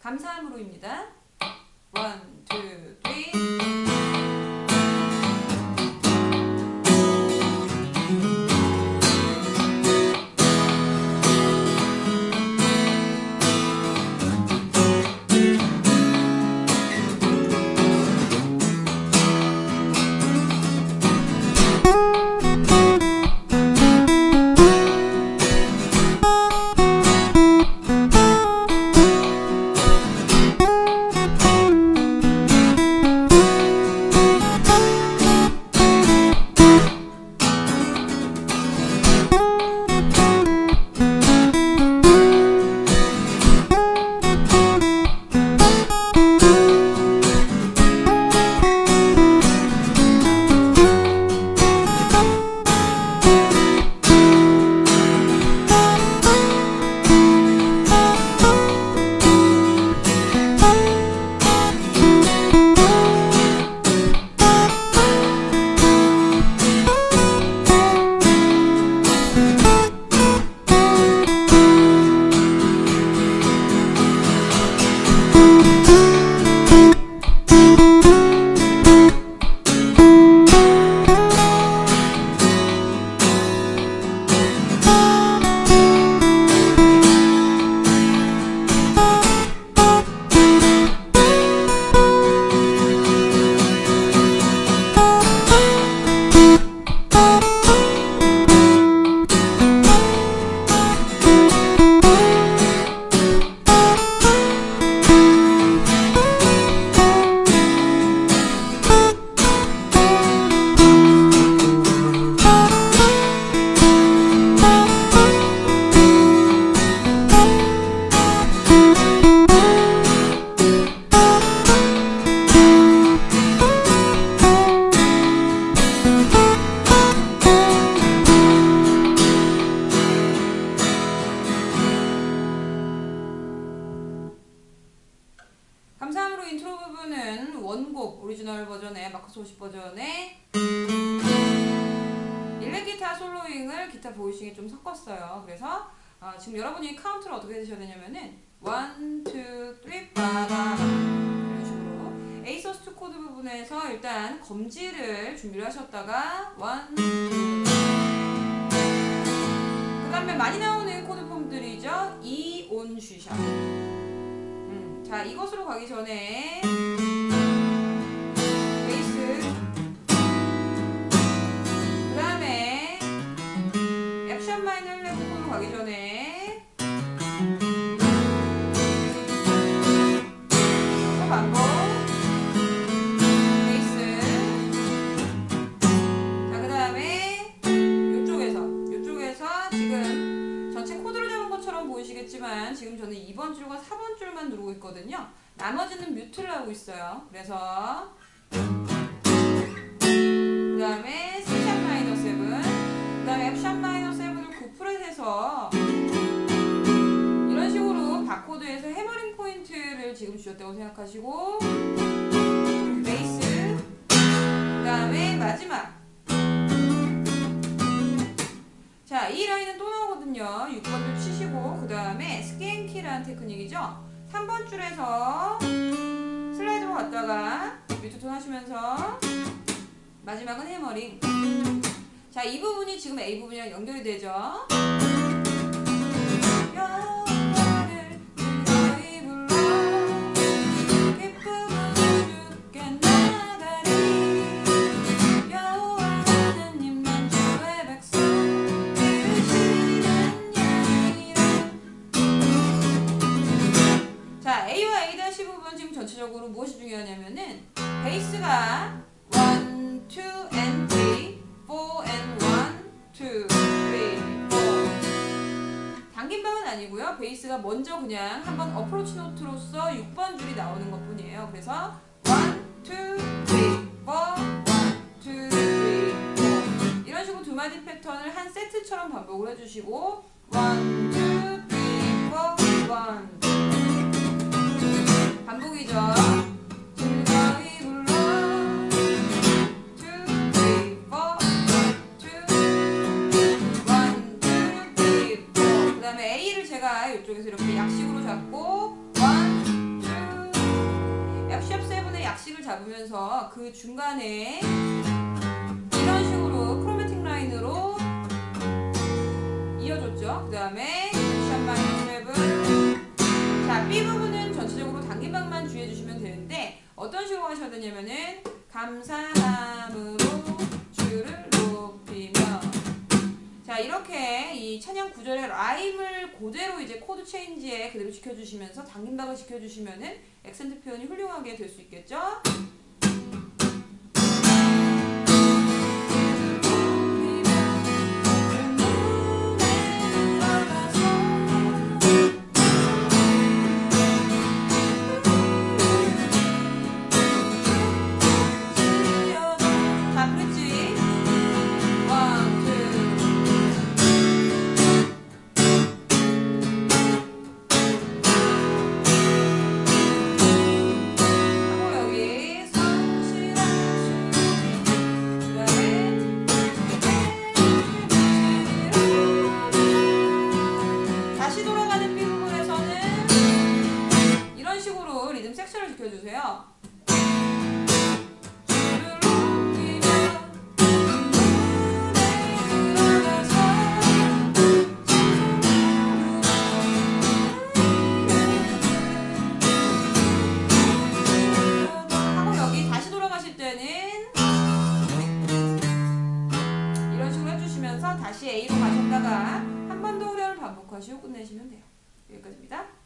감사함으로입니다. 원, 투, 곡 오리지널 버전의 마커스 50 버전의 일렉 기타 soloing을 기타 voicing에 좀 섞었어요. 그래서 어, 지금 여러분이 카운트를 어떻게 해주셔야 되냐면은 1, 2, 3, 빠바바 이런 식으로 Asus 2 코드 부분에서 일단 검지를 준비를 하셨다가 1, 2, 그 다음에 많이 나오는 코드 폼들이죠. E, on, G sharp 음, 자 이것으로 가기 전에 보이시겠지만 지금 저는 2번 줄과 4번 줄만 누르고 있거든요. 나머지는 뮤트를 하고 있어요. 그래서 그 다음에 C샵 마이너 7, 그 다음에 F샵 마이너 7을 9프렛해서 이런 식으로 바코드에서 해머링 포인트를 지금 주셨다고 생각하시고 베이스 그 다음에 마지막 스캔키라는 테크닉이죠. 3번 줄에서 슬라이드로 갔다가 뮤트톤 하시면서 마지막은 해머링. 자, 이 부분이 지금 A 부분이랑 연결이 되죠. 전체적으로 무엇이 중요하냐면은 베이스가 1, 2 and 3 4 and 1, 2, 3, 4 당긴 방은 아니고요. 베이스가 먼저 그냥 한번 어프로치 노트로서 6번 줄이 나오는 것 뿐이에요. 그래서 1, 2, 3, 4 1, 2, 3, 4 이런 식으로 두 마디 패턴을 한 세트처럼 반복을 해주시고 1, 2, 3, 4, 1 반복이죠. 이쪽에서 이렇게 약식으로 잡고 1, 7의 약식을 잡으면서 그 중간에 이런 식으로 크로매틱 라인으로 이어줬죠. 그 다음에 당김방만 주의해 주시면 되는데 어떤 식으로 하셔야 되냐면은 감사함으로 주를 높이며 자 이렇게 이 찬양 구절의 rhyme을 그대로 이제 코드 change에 그대로 지켜주시면서 당김박을 지켜주시면은 액센트 표현이 훌륭하게 될 수 있겠죠? 여기까지입니다.